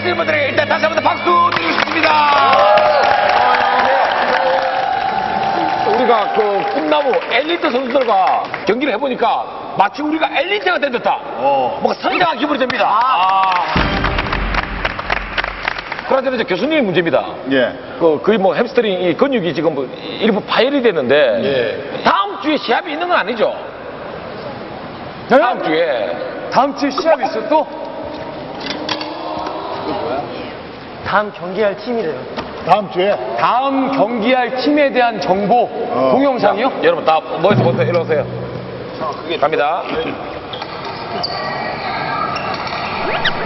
하시는 분들에게 일단 다시 한번 박수 드리겠습니다. 우리가 그 꿈나무 엘리트 선수들과 경기를 해보니까 마치 우리가 엘리트가 된 듯한 어. 뭔가 성장한 기분이 듭니다. 아. 아. 그런데 이제 교수님의 문제입니다. 예. 그 거의 뭐 햄스트링 이 근육이 지금 뭐 일부 파열이 됐는데 예. 다음 주에 시합이 있는 건 아니죠? 다음 주에 다음 주에 시합이 있어 또? 다음 경기할 팀이래요. 다음 주에 다음 경기할 팀에 대한 정보 어. 동영상이요? 여러분 다 모여서 보세요. 일로 오세요. 갑니다.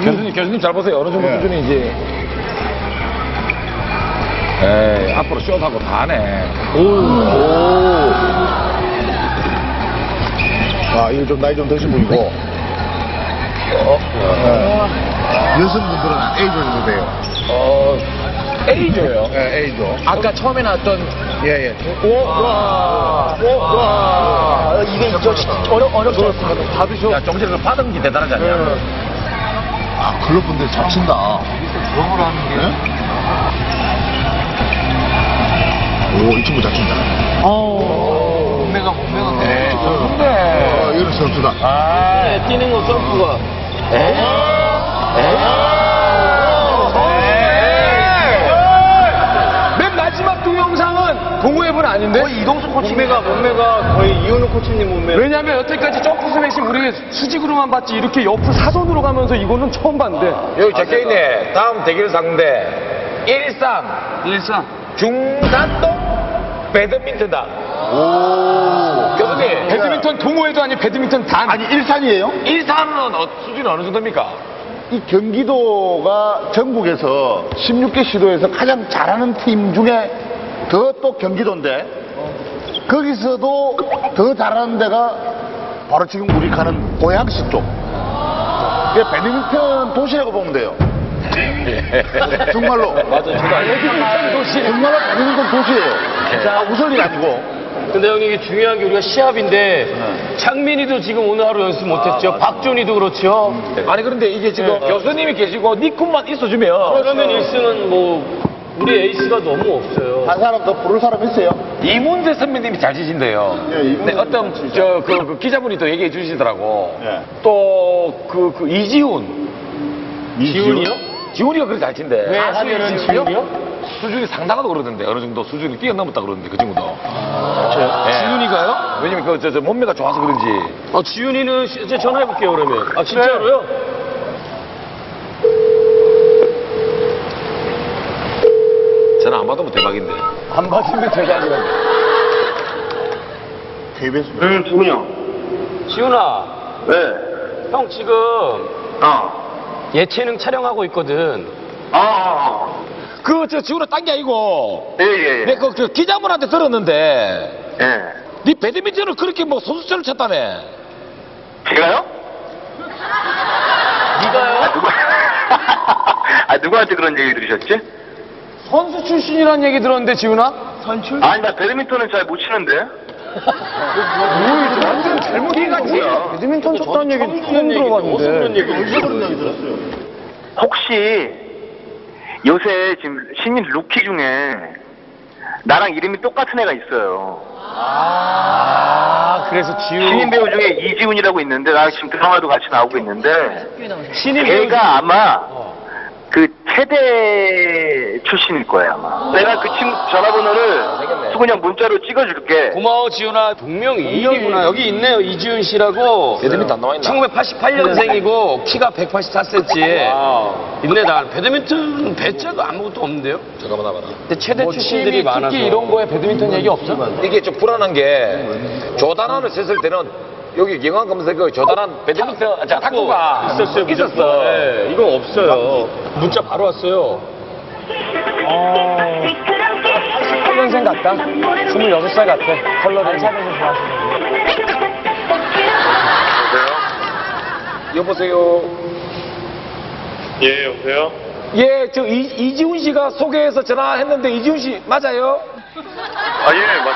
교수님, 교수님 잘 보세요. 어느 정도 예. 수준인지. 에이, 앞으로 숏하고 다 하네. 아, 이거 좀 나이 좀 드신 분이고. 네. 여성분들은 A조 정도 돼요. 어, A조예요. 예, A조. 아까 처음에 나왔던 예, 예. 아, 이게 저 어려 않습니다. 받으셔. 야, 좀 전에 그 받은 게 대단하지 않냐? 아, 클럽 분들 잘 친다. 그런 걸 하는 게. 오, 이 친구 잘 친다. 몸매가, 몸매가. 네. 어, 이런 선수다. 아, 뛰는 거 점프가. 맨 마지막 동영상은 동호회분 아닌데? 이동수 코치 몸매가 몸매가 거의 이현우 코치님 몸매. 왜냐면 여태까지 점프 스매싱 우리 수직으로만 봤지 이렇게 옆으로 사선으로 가면서 이거는 처음 봤는데. 여기 적혀 있네. 다음 대결 상대. 일산. 일산. 중산동 배드민턴단. 오. 교수님. 배드민턴 동호회도 아닌 배드민턴 단. 아니, 일산이에요? 일산은 어, 수준이 어느 정도입니까? 이 경기도가 전국에서 16개 시도에서 가장 잘하는 팀 중에 더 또 경기도인데 거기서도 더 잘하는 데가 바로 지금 우리 가는 고양시 쪽. 이게 배드민턴 도시라고 보면 돼요. 정말로. 맞아요. 정말로 배드민턴 도시예요. 자, 우선이 아니고. 근데 형님 이게 중요한 게 우리가 시합인데 창민이도 지금 오늘 하루 연습 못했죠. 박준이도 그렇죠. 아니 그런데 이게 지금 네. 교수님이 계시고 니쿤만 있어주면 그러면 1승은 뭐 우리 에이스가 너무 없어요. 한 사람 더 부를 사람 있어요? 이문세 선배님이 잘 치신대요. 예, 이문세 네, 어떤 선배님 저 그, 그 기자분이 또 얘기해 주시더라고. 예. 또 그 그 이지훈. 지훈이요? 지훈이가 그렇게 잘 친대. 왜 하늘은 지훈이요? 수준이 상당하다고 그러던데 어느 정도 수준이 뛰어넘었다 그러는데 그 친구도. 예. 지훈이가요? 왜냐면 그 저 저 몸매가 좋아서 그런지. 아 지훈이는 시- 이제 전화해볼게요 그러면. 아 진짜로요? 전화 안 받으면 대박인데. 안 받으면 대박이야. KBS. 응, 형. 지훈아, 왜? 형 지금 어. 예체능 촬영하고 있거든. 아, 아, 그 저 지훈아 딴게 아니고. 아. 예, 예, 예. 내가 그, 저 기자분한테 들었는데. 예. 네 배드민턴을 그렇게 뭐 선수처럼 쳤다네. 제가요? 네가요? 누가, 아, 누구한테 그런 얘기 들으셨지? 선수 출신이라는 얘기 들었는데 지훈아? 아니, 나 배드민턴은 잘 못 치는데. 완전 잘못 얘기지. 배드민턴 쳤다는 얘기 처음 들어봤는데. 혹시 요새 지금 신인 루키 중에 나랑 이름이 똑같은 애가 있어요. 아 그래서 지훈. 신인 배우 중에 이지훈이라고 있는데 나 지금 드라마도 같이 나오고 있는데 신인 배우 걔가 아마 그 체대 출신일 거예요 아마. 내가 그 친구 전화번호를 수근이 형 문자로 찍어줄게. 고마워 지훈아. 분명히 이구나 여기 있네요 이지훈 씨라고. 배드민턴 안 나와 있나? 1988년생이고 키가 184cm. 있네 나 배드민턴 배째가 아무것도 없는데요. 잠깐만 나봐라. 근데 최대 뭐 출신들이 많아서. 특기 이런 거에 배드민턴 얘기 없어? 이게 좀 불안한 게 조단환을 쳤을 때는 여기 영화 검색어 조단환 배드민턴 자 탁구가 있었어요 있었어. 네, 이건 없어요. 문자 바로 왔어요. 8년생 같다. 26살 같아. 컬러링. 여보세요. 예 여보세요. 예, 저 이, 이지훈 씨가 소개해서 전화했는데 이지훈 씨 맞아요? 아 예 맞.